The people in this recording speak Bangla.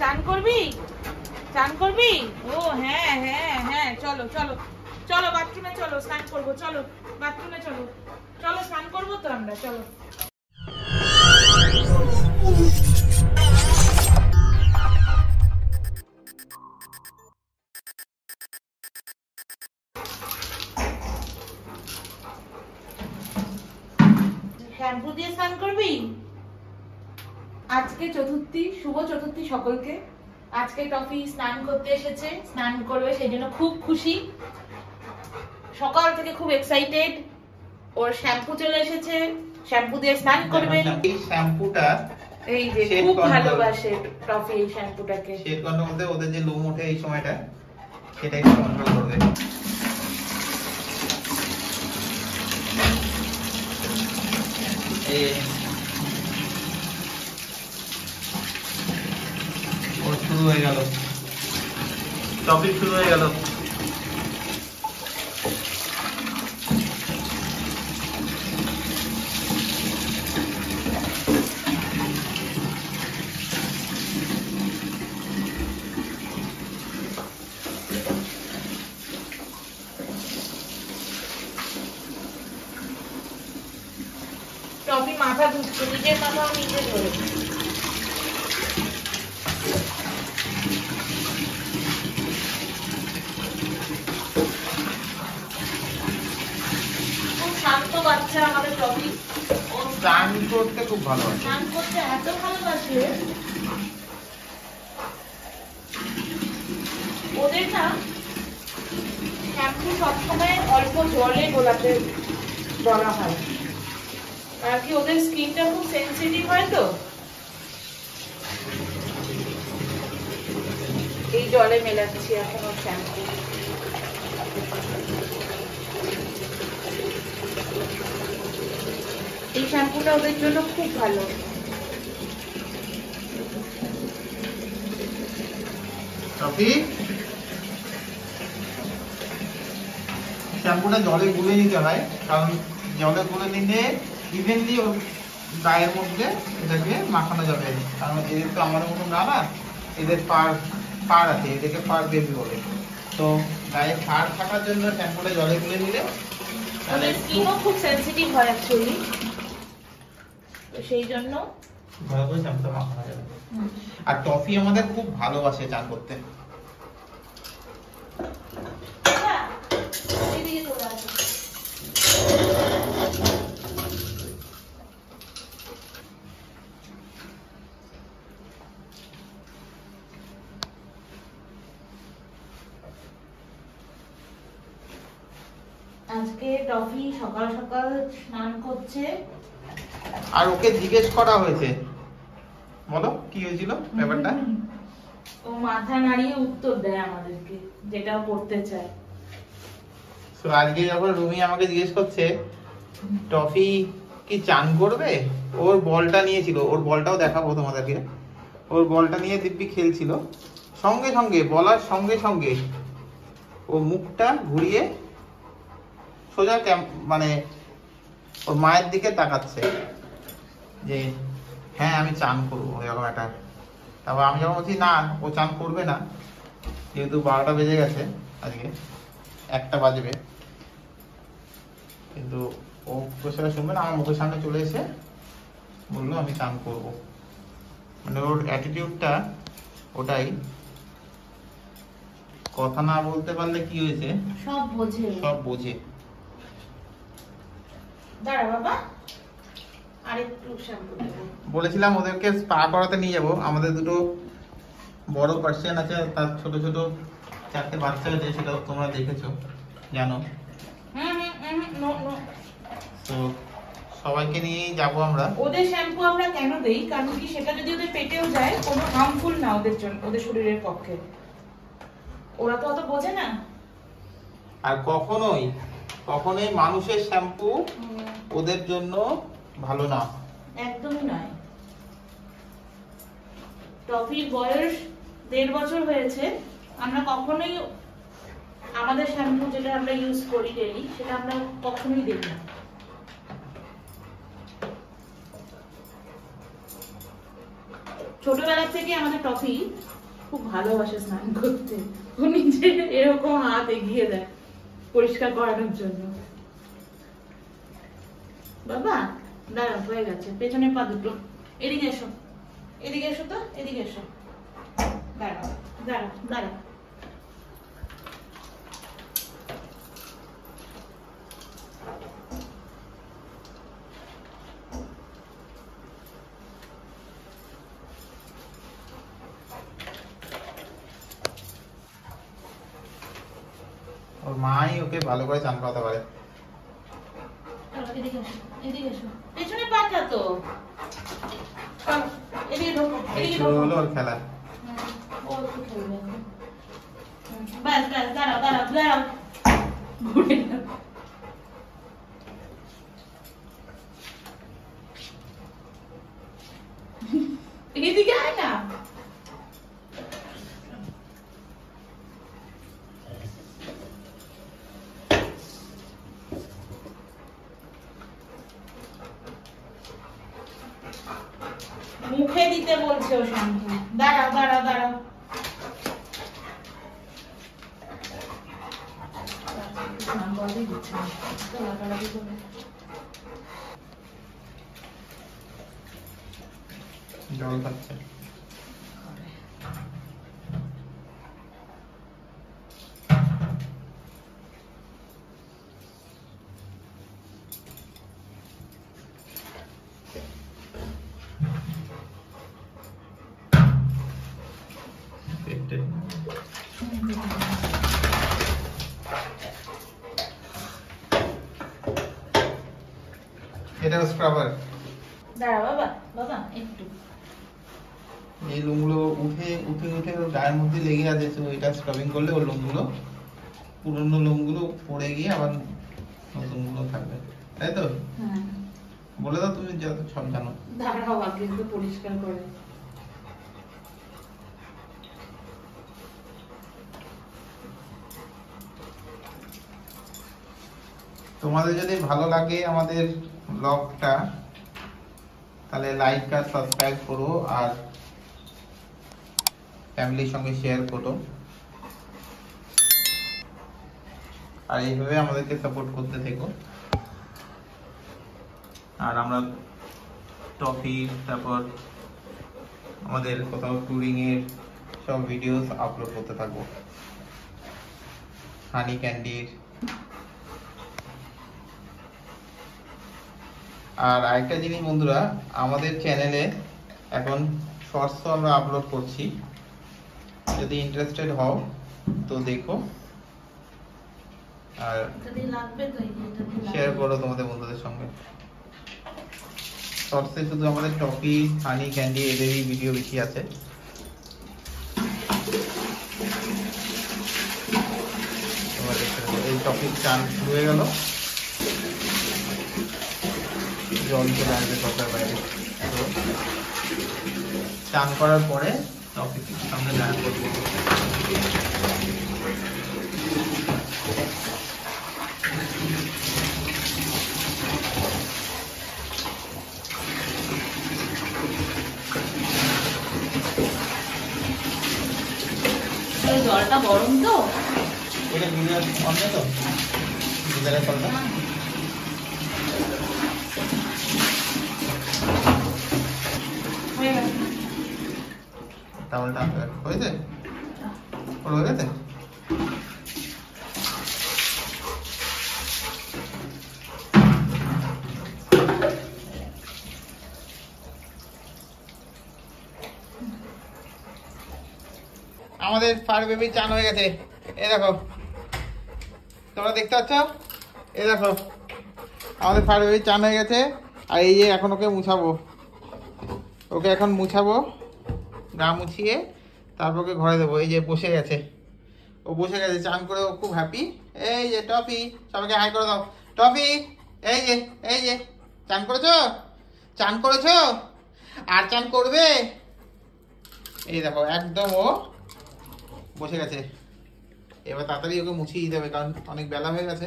চান করবি? চান করবি? ও হ্যাঁ হ্যাঁ হ্যাঁ চলো চলো। চলো বাথরুমে চলো, স্নান করব, চলো বাথরুমে চলো। চলো, স্নান করব তো আমরা, চলো। শ্যাম্পু দিয়ে স্নান করবি? আজকে চতুর্থী শুভ চতুর্থী সকলকে। আজকে টফি স্নান করতে এসেছে স্নান করবে সেই জন্য খুব খুশি। সকাল থেকে খুব এক্সাইটেড ওর শ্যাম্পু চলে এসেছে শ্যাম্পু দিয়ে স্নান করবে। এই শ্যাম্পুটা এই যে খুব ভালোবাসে টফি এই শ্যাম্পুটাকে শেড কন্ট্রোল বলতে ওদের যে লোম ওঠে এই সময়টা সেটা একটু কন্ট্রোল করবে। এই ও শুরু হয়ে গেল। টপিক শুরু হয়ে গেল। মাথা ধুচ্ছে নিজের মাথাও নিজে ধরে খুব শান্ত বাচ্চা আমাদের টফি ও স্নান করতে খুব ভালোবাসে। স্নান করতে এত ভালোবাসে। ওদের না শ্যাম্পু সবসময় অল্প জলে গোলাতে বলা হয়। আর কি ওদের স্কিনটা খুব সেনসিটিভ হয় তো? এই জলে মেলাচ্ছি এখন শ্যাম্পু এই শ্যাম্পুটা ওদের জন্য খুব ভালো। শ্যাম্পুটা জলে গুলে নিতে হয়, কারণ জলে গুলে নিলে ইভেনলি ওর গায়ের মধ্যে এটাকে মাখানো যাবে। কারণ এদের তো আমাদের মতন না এদের পার পার আছে, এদেরকে পার বেবি বলে। তো গায়ে পার থাকার জন্য শ্যাম্পুটা জলে গুলে নিলে একটু স্কিনও খুব সেনসিটিভ হয় অ্যাকচুয়ালি তো সেই জন্য ভালো করে শ্যাম্পুটা মাখানো যাবে আর টফি আমাদের খুব ভালোবাসে চান করতে আচ্ছা, এদিকে চলে আসো। আজকে টফি সকাল সকাল স্নান করছে। আর ওকে জিজ্ঞেস করা হয়েছে। বলো কি হয়েছিল ব্যাপারটা? ও মাথা নাড়িয়ে উত্তর দেয় আমাদেরকে যেটা চায়। তো আজকে যখন রুমি আমাকে জিজ্ঞেস করছে টফি কি চান করবে? ওর বলটা নিয়েছিল ওর বলটাও দেখাবো তোমাদেরকে। ওর বলটা নিয়ে দিব্যি খেলছিল। সঙ্গে সঙ্গে বলার সঙ্গে সঙ্গে ও মুখটা ঘুরিয়ে সোজা ক্যাম- মানে ওর মায়ের দিকে তাকাচ্ছে। যে হ্যাঁ আমি চান করব। এরকম একটা। তারপর আমি যখন বলছি না ও চান করবে না। যেহেতু বারোটা বেজে গেছে আজকে একটা বাজবে। কিন্তু ও সেটা শুনবে না আমার মুখের সামনে চলে এসে বলল আমি চান করব। মানে ওর অ্যাটিটিউডটা ওটাই। কথা না বলতে পারলে কি হয়েছে? সব বোঝে। সব বোঝে। দাঁড়া বাবা। বলেছিলাম ওদেরকে স্পা করাতে নিয়ে যাব। আমাদের দুটো বড় পার্সিয়ান আছে তার ছোট ছোট চারটে বাচ্চা আছে সেটা তোমরা দেখেছ জানো। তো সবাইকে নিয়েই যাব আমরা। ওদের শ্যাম্পু আমরা কেন দেই? কারণ কি সেটা যদি ওদের পেটেও যায় কোনো হার্মফুল না ওদের জন্য ওদের শরীরের পক্ষে। ওরা তো অত বোঝে না। আর কখনোই কখনোই মানুষের শ্যাম্পু ওদের জন্য ভালো না। একদমই নয়। টফির বয়স দেড় বছর হয়েছে। আমরা কখনোই আমাদের শ্যাম্পু যেটা আমরা ইউজ করি ডেলি সেটা আমরা কখনোই দিই না। ছোটবেলা থেকে আমাদের টফি খুব ভালোবাসে স্নান করতে। ও নিজে এরকম হাত এগিয়ে দেয়। পরিষ্কার করানোর জন্য। বাবা দাঁড়া হয়ে গেছে পেছনে পা দুটো। এদিকে এসো এদিকে এসো তো, এদিকে এসো। দাঁড়া দাঁড়া দাঁড়া ওর মাই ওকে ভালো করে চান করাতে পারে। চলো, এদিকে এসো এদিকে এসো। পেছনে পাটা তো। এদিকে ঢোকো এদিকে ঢোকো। হলো খেলা। ও খেলবে। এখন। হুম, ব্যাস ব্যাস দাঁড়াও দাঁড়াও দাঁড়াও। ঘুরে এদিকে আয় না মুখে দিতে বলছে ও শ্যাম্পু দাঁড়াও দাঁড়াও দাঁড়াও স্নান করাতেই দিচ্ছে না। তো লাফালাফি করবে। জল খাচ্ছে পেটে এটা স্ক্রাবার দাঁড়াও বাবা বাবা একটু। এই লোমগুলো উঠে উঠে উঠে ওর গায়ের মধ্যে লেগে আছে তো এটা স্ক্রাবিং করলে ওর লোমগুলো পুরনো লোমগুলো পড়ে গিয়ে আবার নতুনগুলো থাকবে। তাই তো? হ্যাঁ। বলে দাও তুমি যত সব জানো। দাঁড়াও আগে একটু পরিষ্কার করে। তোমাদের যদি ভালো লাগে আমাদের ব্লগটা, তাহলে লাইক আর সাবস্ক্রাইব করো আর ফ্যামিলির সঙ্গে শেয়ার করো। আর এইভাবে আমাদেরকে সাপোর্ট করতে থেকো। আর আমরা ট্রফি তারপর আমাদের কোথাও ট্যুরিং এর সব ভিডিওস আপলোড করতে থাকব। হানি ক্যান্ডির আর আরেকটা জিনিস বন্ধুরা আমাদের চ্যানেলে এখন শর্টসও আমরা আপলোড করছি। যদি ইন্টারেস্টেড হও তো দেখো। আর শেয়ার করো তোমাদের বন্ধুদের সঙ্গে। শর্টসে শুধু আমাদের টফি হানি ক্যান্ডি এদেরই ভিডিও বেশি আছে। এই টপিক চান শুরু হয়ে গেল। জল চলে আসবে চোখের বাইরে। তো চান করার পরে দাঁড় করব জলটা গরম তো? ওটা গিজার অন তো গিজারের কলটা হয়ে হয়েছে? হয়ে গেছে? আমাদের ফার বেবি চান হয়ে গেছে। এই দেখো। তোমরা দেখতে পাচ্ছ? এই দেখো। আমাদের ফার বেবি চান হয়ে গেছে। আর এই যে এখন ওকে মুছাবো। ওকে এখন মুছাবো। গা মুছিয়ে তারপর ওকে ঘরে দেবো। এই যে বসে গেছে। ও বসে গেছে, চান করে ও খুব হ্যাপি এই যে টপি সবাইকে হাই করে দাও। টপি এই যে এই যে, চান করেছ? চান করেছ? আর চান করবে? এই দেখো, একদম ও বসে গেছে। এবার তাড়াতাড়ি ওকে মুছিয়ে দিতে হবে, কারণ অনেক বেলা হয়ে গেছে।